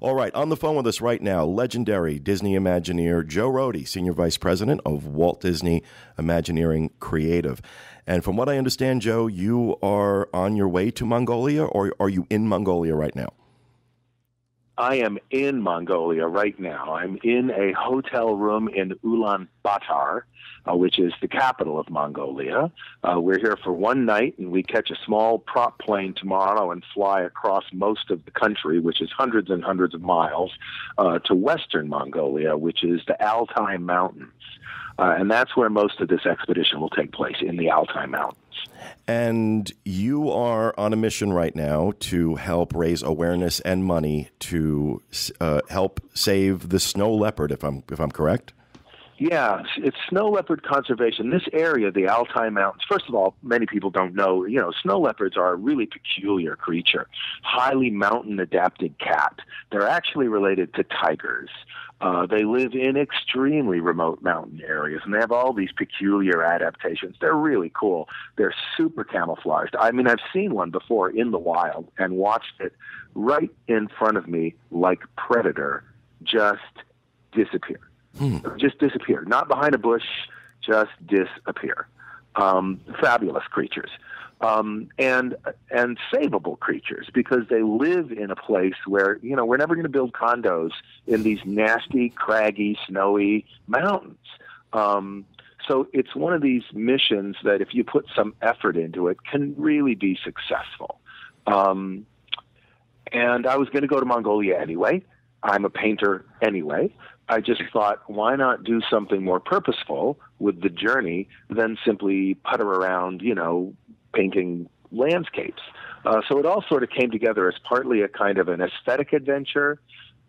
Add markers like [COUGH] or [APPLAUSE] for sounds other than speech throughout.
All right, on the phone with us right now, legendary Disney Imagineer Joe Rohde, Senior Vice President of Walt Disney Imagineering Creative. And from what I understand, Joe, you are on your way to Mongolia, or are you in Mongolia right now? I am in Mongolia right now. I'm in a hotel room in Ulaanbaatar, uh, which is the capital of Mongolia. Uh, we're here for one night, and we catch a small prop plane tomorrow and fly across most of the country, which is hundreds and hundreds of miles, uh, to western Mongolia, which is the Altai Mountains. Uh, and that's where most of this expedition will take place in the Altai Mountains. And you are on a mission right now to help raise awareness and money to uh, help save the snow leopard, if I'm if I'm correct. Yeah, it's snow leopard conservation. This area, the Altai Mountains, first of all, many people don't know, you know, snow leopards are a really peculiar creature, highly mountain adapted cat. They're actually related to tigers. Uh, they live in extremely remote mountain areas, and they have all these peculiar adaptations. They're really cool. They're super camouflaged. I mean, I've seen one before in the wild and watched it right in front of me, like predator, just disappear. Hmm. Just disappear. Not behind a bush, just disappear. Um, fabulous creatures um, and and savable creatures because they live in a place where you know we're never going to build condos in these nasty, craggy, snowy mountains. Um, so it's one of these missions that, if you put some effort into it, can really be successful. Um, and I was going to go to Mongolia anyway. I'm a painter anyway. I just thought, why not do something more purposeful with the journey than simply putter around, you know, painting landscapes. Uh, so it all sort of came together as partly a kind of an aesthetic adventure,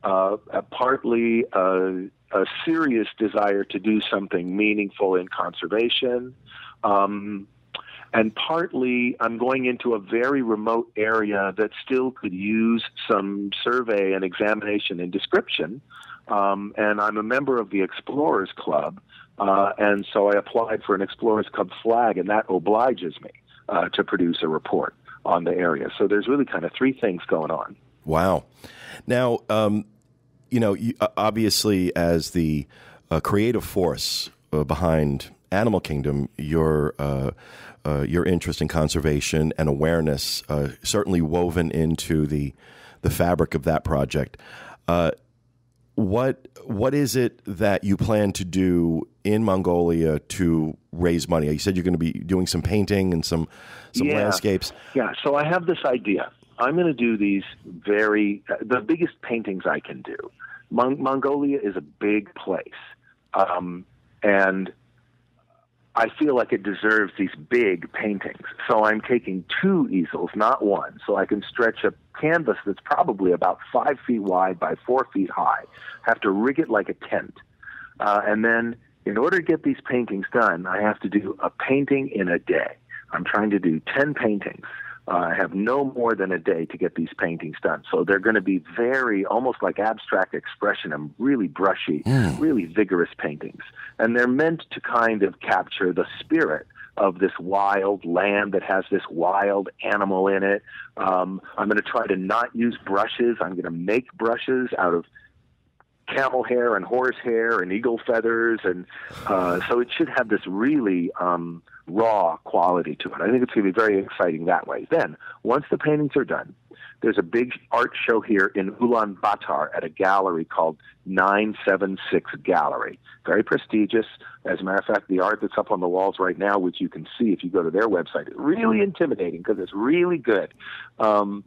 uh, partly a, a, serious desire to do something meaningful in conservation. Um, and partly I'm going into a very remote area that still could use some survey and examination and description. Um, and I'm a member of the Explorers Club, uh, and so I applied for an Explorers Club flag, and that obliges me uh, to produce a report on the area. So there's really kind of three things going on. Wow. Now, um, you know, you, uh, obviously, as the uh, creative force uh, behind Animal Kingdom, your uh, your interest in conservation and awareness certainly woven into the the fabric of that project what what is it that you plan to do in Mongolia to raise money? You said you're going to be doing some painting and some some yeah. landscapes. Yeah. So I have this idea. I'm going to do these very uh, the biggest paintings I can do. Mon- Mongolia is a big place, um, and I feel like it deserves these big paintings. So I'm taking two easels, not one, so I can stretch a canvas that's probably about five feet wide by four feet high. Have to rig it like a tent. Uh, and then, in order to get these paintings done, I have to do a painting in a day. I'm trying to do 10 paintings uh, have no more than a day to get these paintings done. So they're going to be very, almost like abstract expression and really brushy, really vigorous paintings. And they're meant to kind of capture the spirit of this wild land that has this wild animal in it. Um, I'm going to try to not use brushes. I'm going to make brushes out of camel hair and horse hair and eagle feathers, and uh, so it should have this really um, raw quality to it. I think it's going to be very exciting that way. Then, once the paintings are done, there's a big art show here in Ulaanbaatar at a gallery called 976 Gallery. Very prestigious. As a matter of fact, the art that's up on the walls right now, which you can see if you go to their website, is really intimidating because it's really good. Um,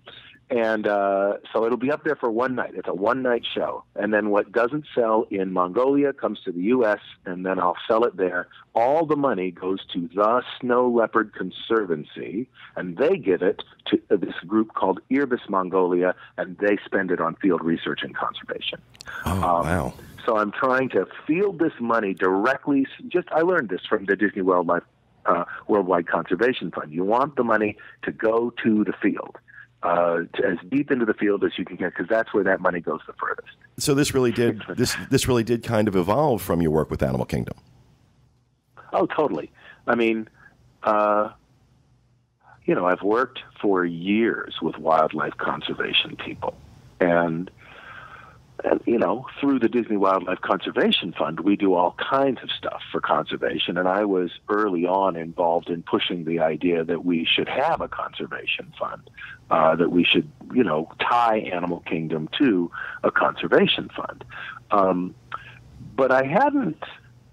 and uh, so it'll be up there for one night. It's a one night show. And then what doesn't sell in Mongolia comes to the U.S., and then I'll sell it there. All the money goes to the Snow Leopard Conservancy, and they give it to this group called Irbis Mongolia, and they spend it on field research and conservation. Oh, um, wow. So I'm trying to field this money directly. Just I learned this from the Disney Wildlife uh, Worldwide Conservation Fund. You want the money to go to the field uh, to, as deep into the field as you can get because that's where that money goes the furthest. So this really did [LAUGHS] this this really did kind of evolve from your work with Animal Kingdom. Oh, totally. I mean, uh, you know, I've worked for years with wildlife conservation people, and and you know, through the Disney Wildlife Conservation Fund, we do all kinds of stuff for conservation. And I was early on involved in pushing the idea that we should have a conservation fund, uh, that we should, you know, tie Animal Kingdom to a conservation fund. Um, but I hadn't,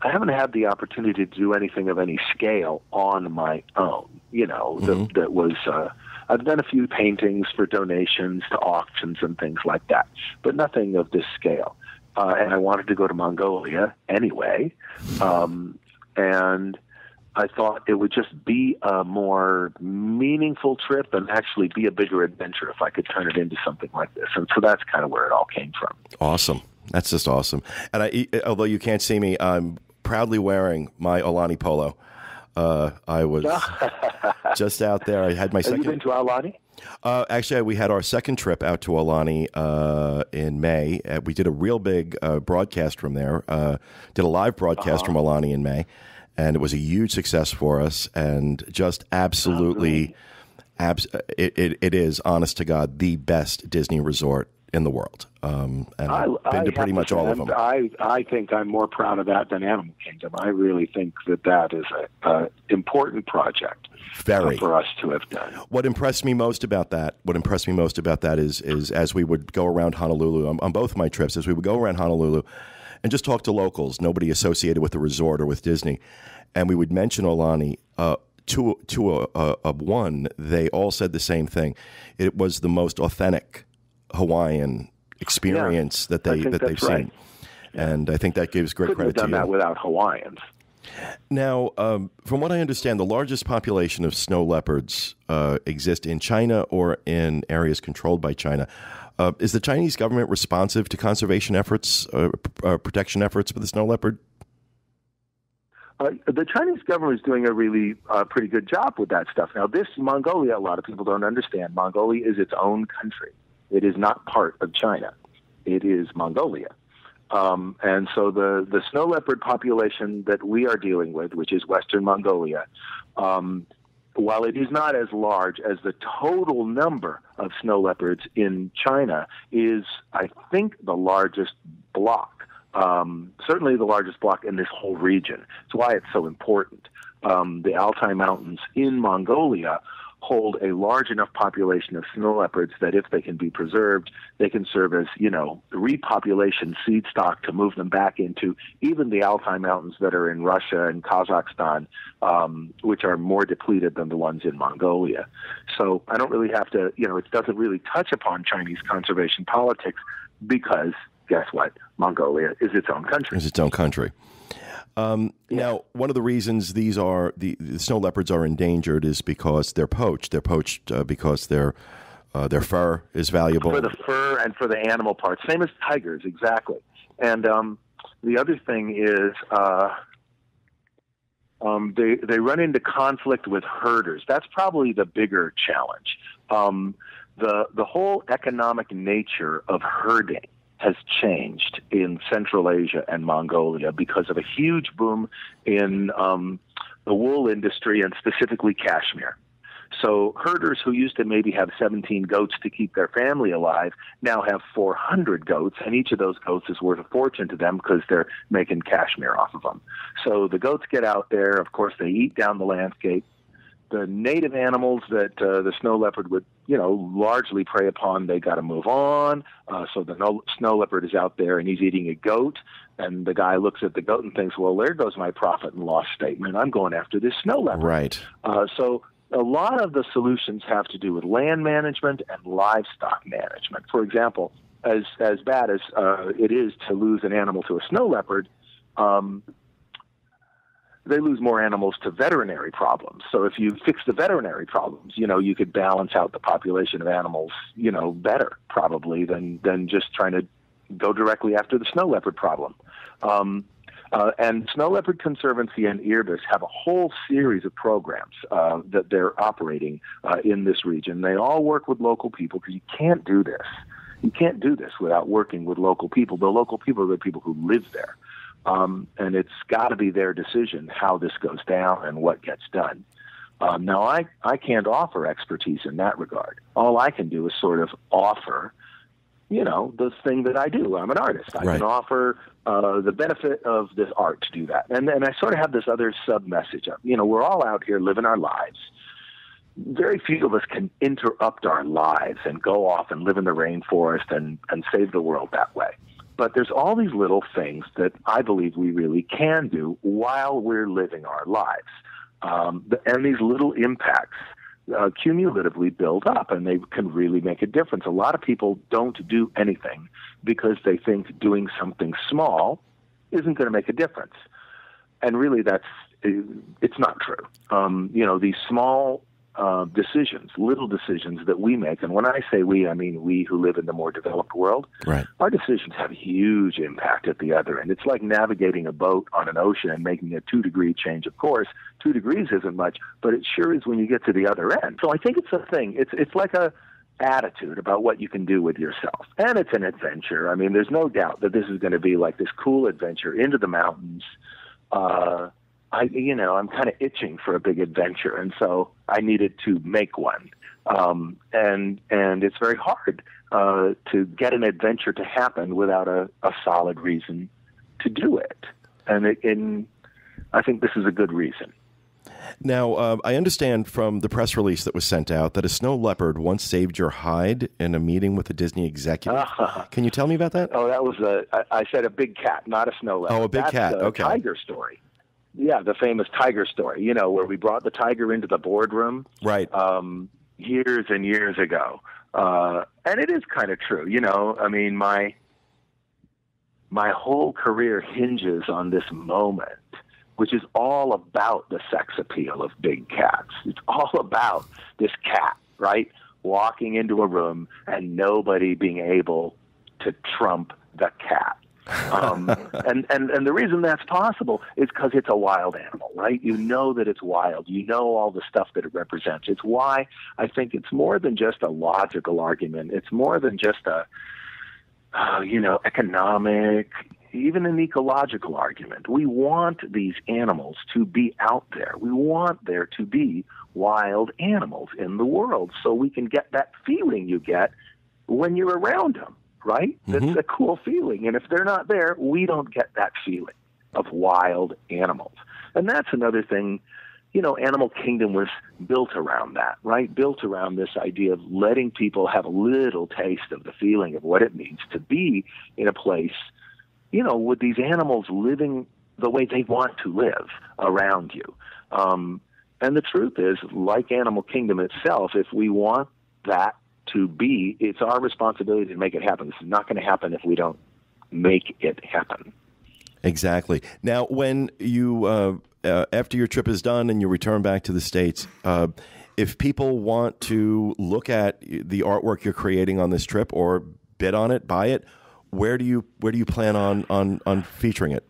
I haven't had the opportunity to do anything of any scale on my own. You know, mm-hmm. that, that was. Uh, I've done a few paintings for donations to auctions and things like that, but nothing of this scale. Uh, and I wanted to go to Mongolia anyway, um, and I thought it would just be a more meaningful trip and actually be a bigger adventure if I could turn it into something like this. And so that's kind of where it all came from. Awesome. That's just awesome. And I, although you can't see me, I'm proudly wearing my Aulani polo. Uh, I was [LAUGHS] just out there. I had my Have second. you been to Aulani? Uh, actually, we had our second trip out to Aulani uh, in May. Uh, we did a real big uh, broadcast from there. Uh, did a live broadcast uh-huh. from Aulani in May, and it was a huge success for us. And just absolutely, abs- it, it, it is honest to God the best Disney resort in the world. Um, and I, I've been to pretty much all of them. I, I think I'm more proud of that than Animal Kingdom. I really think that that is an important project. Very. Uh, for us to have done. What impressed me most about that, what impressed me most about that is, is as we would go around Honolulu on, on both my trips, as we would go around Honolulu and just talk to locals, nobody associated with the resort or with Disney, and we would mention Aulani. Uh, to to a, a, a, one, they all said the same thing. It was the most authentic Hawaiian experience yeah, that they that they've right. seen, and I think that gives great Couldn't credit have done to you. that without Hawaiians. Now, um, from what I understand, the largest population of snow leopards uh, exist in China or in areas controlled by China. Uh, is the Chinese government responsive to conservation efforts, uh, uh protection efforts for the snow leopard? Uh, the Chinese government is doing a really uh, pretty good job with that stuff. Now, this Mongolia, a lot of people don't understand. Mongolia is its own country. It is not part of China. It is Mongolia. Um, and so the, the snow leopard population that we are dealing with, which is Western Mongolia, um, while it is not as large as the total number of snow leopards in China, is, I think, the largest block. Um, certainly the largest block in this whole region. It's why it's so important. Um, the Altai Mountains in Mongolia hold a large enough population of snow leopards that if they can be preserved, they can serve as, you know, repopulation seed stock to move them back into even the Altai Mountains that are in Russia and Kazakhstan, um, which are more depleted than the ones in Mongolia. So I don't really have to, you know, it doesn't really touch upon Chinese conservation politics because guess what? Mongolia is its own country. It's its own country. Um, yeah. Now, one of the reasons these are the, the, snow leopards are endangered is because they're poached. They're poached uh, because their uh, their fur is valuable for the fur and for the animal parts. Same as tigers, exactly. And um, the other thing is. Uh, um, they they run into conflict with herders. That's probably the bigger challenge. Um, the the whole economic nature of herding has changed in Central Asia and Mongolia because of a huge boom in um, the wool industry and specifically cashmere. So herders who used to maybe have 17 goats to keep their family alive now have 400 goats, and each of those goats is worth a fortune to them because they're making cashmere off of them. So the goats get out there. Of course, they eat down the landscape the native animals that uh, the snow leopard would, you know, largely prey upon, they got to move on. Uh, so the no- snow leopard is out there and he's eating a goat, and the guy looks at the goat and thinks, well, there goes my profit and loss statement. I'm going after this snow leopard. Right. Uh, so a lot of the solutions have to do with land management and livestock management. For example, as as bad as uh, it is to lose an animal to a snow leopard. Um, they lose more animals to veterinary problems. So if you fix the veterinary problems, you know, you could balance out the population of animals, you know, better probably than than just trying to go directly after the snow leopard problem. Um, uh, and Snow Leopard Conservancy and IRBIS have a whole series of programs uh, that they're operating uh, in this region. They all work with local people because you can't do this. You can't do this without working with local people. The local people are the people who live there. Um, and it's got to be their decision how this goes down and what gets done. Um, now, I, I can't offer expertise in that regard. All I can do is sort of offer you know, the thing that I do. I'm an artist. I Right. can offer uh, the benefit of this art to do that. And then I sort of have this other sub message of, you know, we're all out here living our lives. Very few of us can interrupt our lives and go off and live in the rainforest and, and save the world that way. But there's all these little things that I believe we really can do while we're living our lives. Um, and these little impacts uh, cumulatively build up and they can really make a difference. A lot of people don't do anything because they think doing something small isn't going to make a difference. And really, that's it's not true. Um, you know, these small uh, decisions, little decisions that we make, and when I say we, I mean we who live in the more developed world. Right. Our decisions have a huge impact at the other end. It's like navigating a boat on an ocean and making a two degree change of course. Two degrees isn't much, but it sure is when you get to the other end. So I think it's a thing. It's it's like a attitude about what you can do with yourself. And it's an adventure. I mean, there's no doubt that this is going to be like this cool adventure into the mountains. Uh I you know, I'm kind of itching for a big adventure and so I needed to make one. Um and and it's very hard uh to get an adventure to happen without a, a solid reason to do it. And it, and I think this is a good reason. Now, uh, I understand from the press release that was sent out that a snow leopard once saved your hide in a meeting with a Disney executive. Can you tell me about that? Oh, that was a. I said a big cat, not a snow leopard. Oh, a big That's cat, okay. Tiger story. Yeah, the famous tiger story. You know, where we brought the tiger into the boardroom Right. um, years and years ago, uh, and it is kind of true. You know, I mean, my my whole career hinges on this moment, which is all about the sex appeal of big cats. It's all about this cat, right, walking into a room and nobody being able to trump the cat. Um, and, and and the reason that's possible is because it's a wild animal, right? You know that it's wild. You know all the stuff that it represents. It's why I think it's more than just a logical argument. It's more than just a uh, you know, economic, even an ecological argument. We want these animals to be out there. We want there to be wild animals in the world so we can get that feeling you get when you're around them, right? That's a cool feeling. And if they're not there, we don't get that feeling of wild animals. And that's another thing you know, Animal Kingdom was built around that, right? Built around this idea of letting people have a little taste of the feeling of what it means to be in a place, you know, with these animals living the way they want to live around you. Um, and the truth is, like Animal Kingdom itself, if we want that to be, it's our responsibility to make it happen. This is not going to happen if we don't make it happen. Exactly. Now, when you uh, uh, after your trip is done and you return back to the states, uh, if people want to look at the artwork you're creating on this trip or bid on it, buy it, where do you where do you plan on on on featuring it?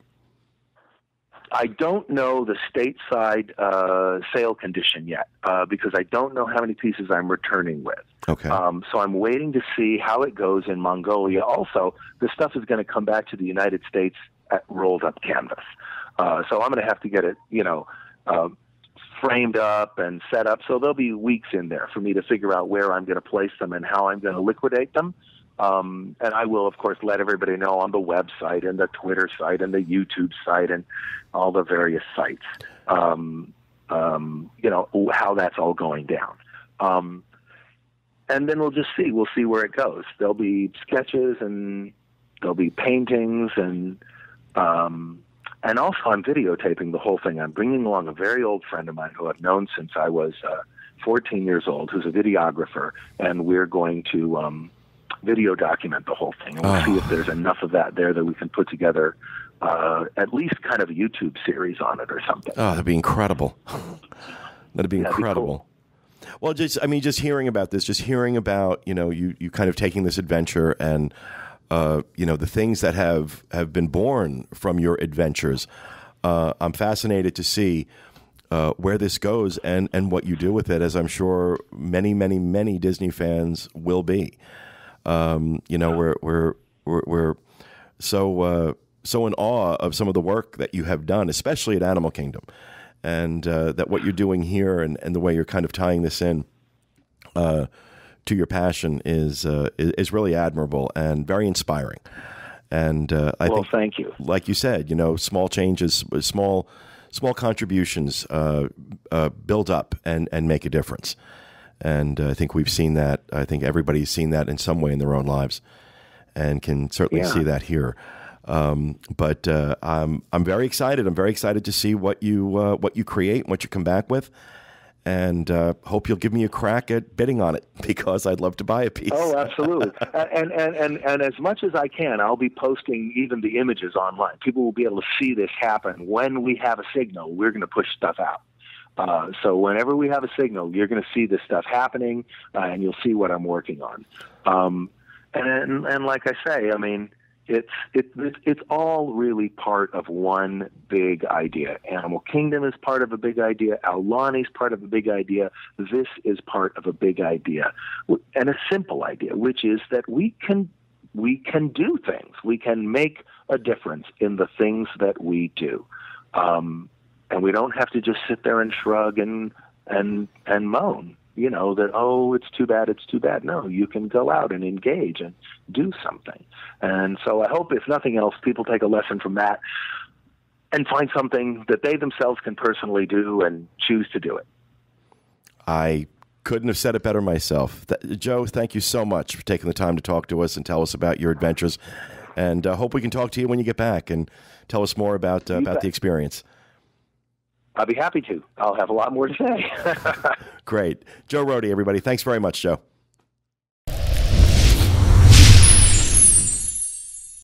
I don't know the stateside uh, sale condition yet uh, because I don't know how many pieces I'm returning with. Okay. Um, so I'm waiting to see how it goes in Mongolia. Also, the stuff is going to come back to the United States at rolled up canvas. Uh, so I'm going to have to get it, you know, uh, framed up and set up. So there'll be weeks in there for me to figure out where I'm going to place them and how I'm going to liquidate them. Um, and I will, of course, let everybody know on the website and the Twitter site and the YouTube site and all the various sites, um, um, you know, how that's all going down. Um, and then we'll just see. We'll see where it goes. There'll be sketches and there'll be paintings and um, and also I'm videotaping the whole thing. I'm bringing along a very old friend of mine who I've known since I was uh, 14 years old, who's a videographer, and we're going to um, video document the whole thing. And we'll Oh. see if there's enough of that there that we can put together uh, at least kind of a YouTube series on it or something. Oh, that'd be incredible. [LAUGHS] that'd be That'd be incredible. Well, just I mean, just hearing about this, just hearing about you know you you kind of taking this adventure and uh, you know the things that have have been born from your adventures. Uh, I'm fascinated to see uh, where this goes and and what you do with it, as I'm sure many many many Disney fans will be. Um, you know, we're we're we're, we're so uh, so in awe of some of the work that you have done, especially at Animal Kingdom, and uh, that what you're doing here and, and the way you're kind of tying this in uh, to your passion is uh, is really admirable and very inspiring. And uh, I well, think, thank you. Like you said, you know, small changes, small small contributions uh, uh, build up and and make a difference. And I think we've seen that. I think everybody's seen that in some way in their own lives, and can certainly yeah. see that here. Um, but uh, I'm I'm very excited. I'm very excited to see what you uh, what you create, what you come back with, and uh, hope you'll give me a crack at bidding on it [LAUGHS] because I'd love to buy a piece. Oh, absolutely. [LAUGHS] and, and and and as much as I can, I'll be posting even the images online. People will be able to see this happen when we have a signal. We're going to push stuff out. Uh, so whenever we have a signal, you're going to see this stuff happening, uh, and you'll see what I'm working on. Um, and and like I say, I mean, it's it, it, it's all really part of one big idea. Animal Kingdom is part of a big idea. Aulani is part of a big idea. This is part of a big idea, and a simple idea, which is that we can we can do things. We can make a difference in the things that we do, um, and we don't have to just sit there and shrug and and and moan you know that oh it's too bad it's too bad. No you can go out and engage and do something. And so i hope if nothing else people take a lesson from that and find something that they themselves can personally do and choose to do it. I couldn't have said it better myself. Joe thank you so much for taking the time to talk to us and tell us about your adventures. And uh, hope we can talk to you when you get back and tell us more about uh, about the experience I'll be happy to. I'll have a lot more to say. [LAUGHS] Great. Joe Rohde, everybody. Thanks very much, Joe.